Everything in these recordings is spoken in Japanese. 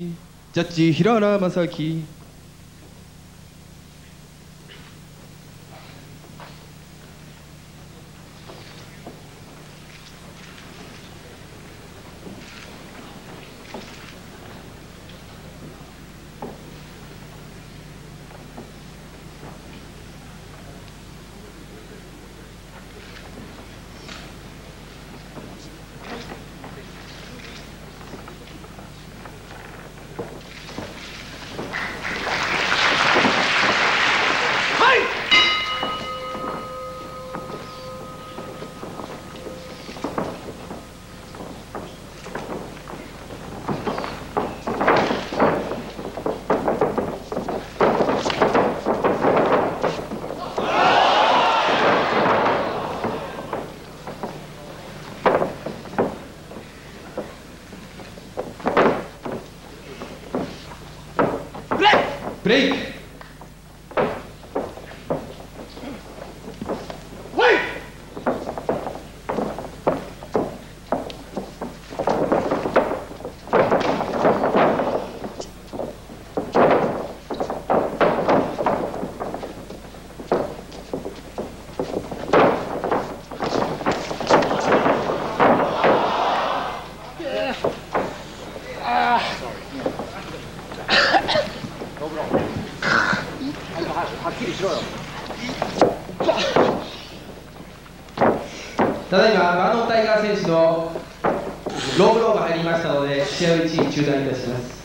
ジャッジ平原正樹ブレイクただいまバーノンタイガー選手のローブローが入りましたので試合を一時中断いたします。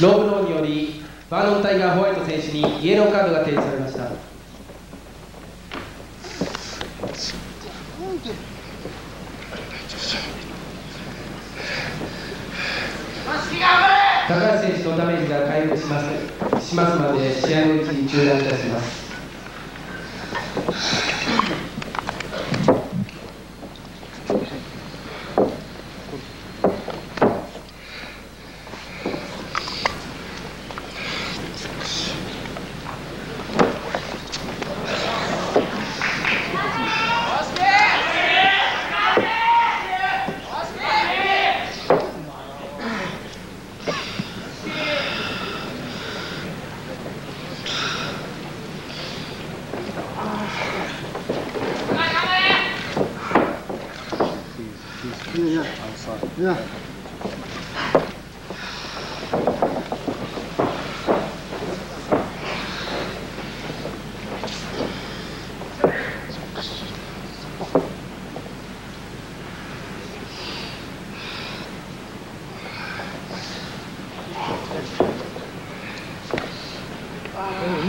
ローブローによりバーノンタイガーホワイト選手にイエローカードが提示されました高橋選手のダメージが回復します。しますまで試合のうちに中断いたします。無理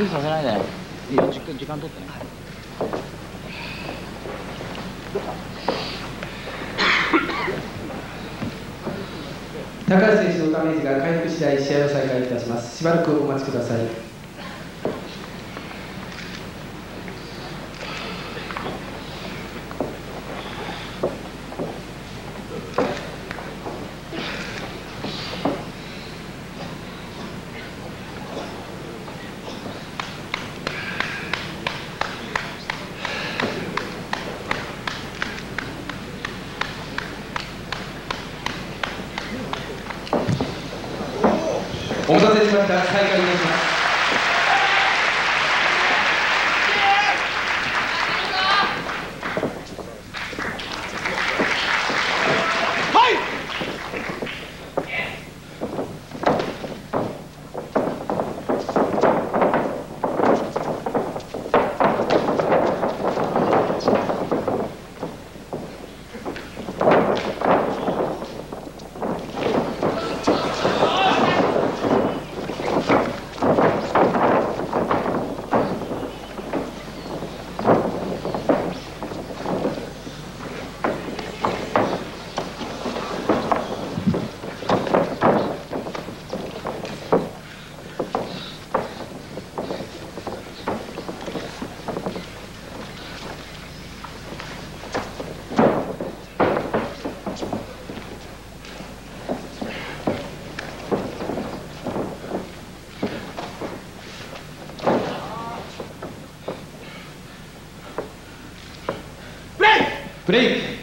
させないで。いいよ時間取って。ね高橋選手のダメージが回復次第試合を再開いたします。しばらくお待ちください。お待た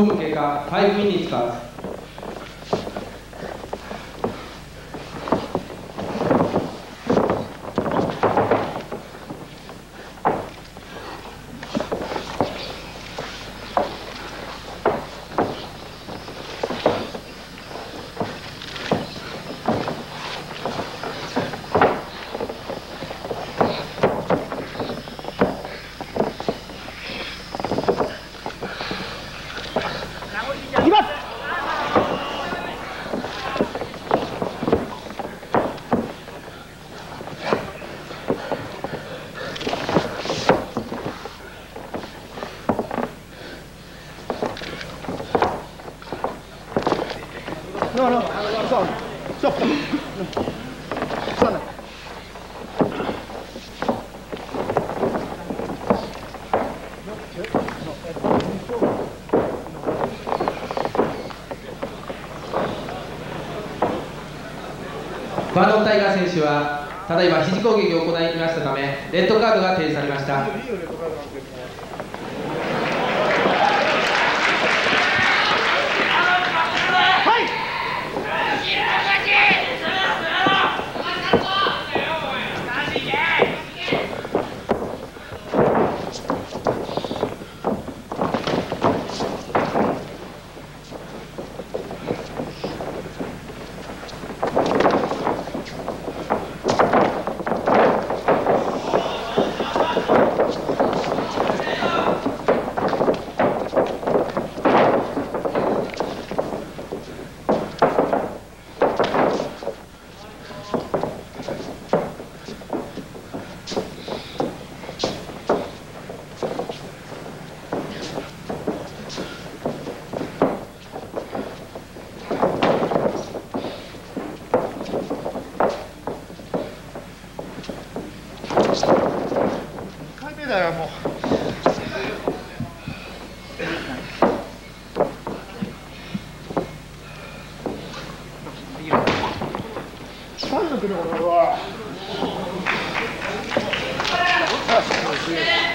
5分経過5ミニッツパーバーノンタイガー選手はただいま肘攻撃を行いましたためレッドカードが提示されました。三抜くね俺は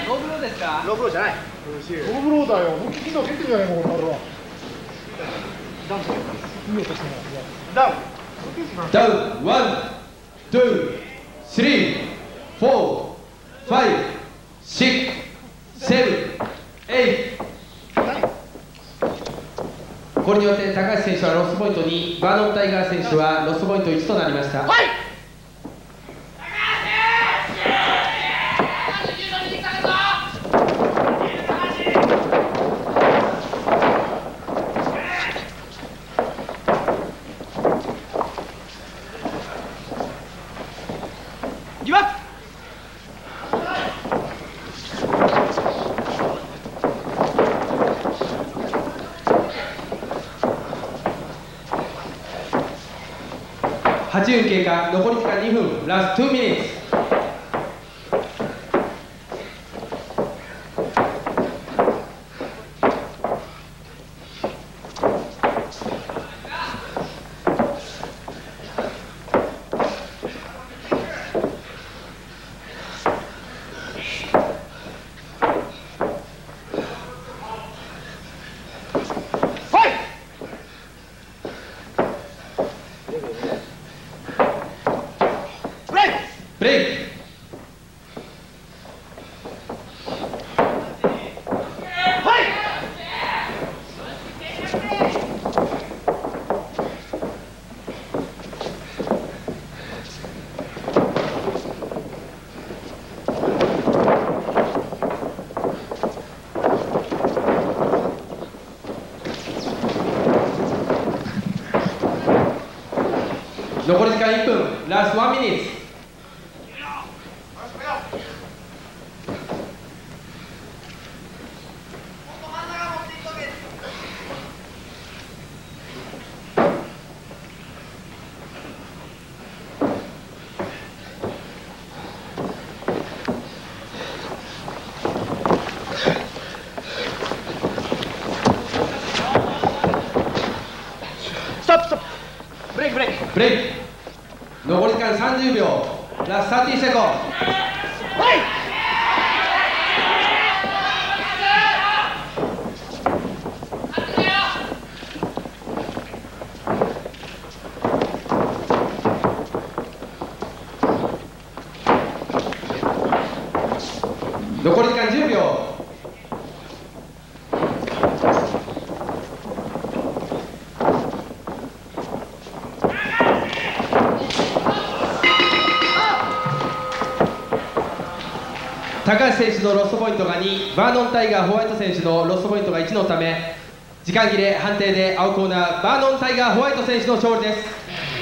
ロブローですかロブローじゃないロブローだよもう昨日蹴ってるじゃないもう俺はダウンダウンダウンワン、ツー、スリー、フォー、ファイブ、シックス、セブン、エイトこれによって高橋選手はロスポイント2バーノン・タイガー選手はロスポイント1となりました、い。8分経過残り時間2分ラスト2ミニッツブレイク残り時間1分ラスト1ミニッツストップストップブレイクブレイクブレイク残り時間高橋選手のロストポイントが2バーノン・タイガー・ホワイト選手のロストポイントが1のため時間切れ判定で青コーナーバーノン・タイガー・ホワイト選手の勝利です。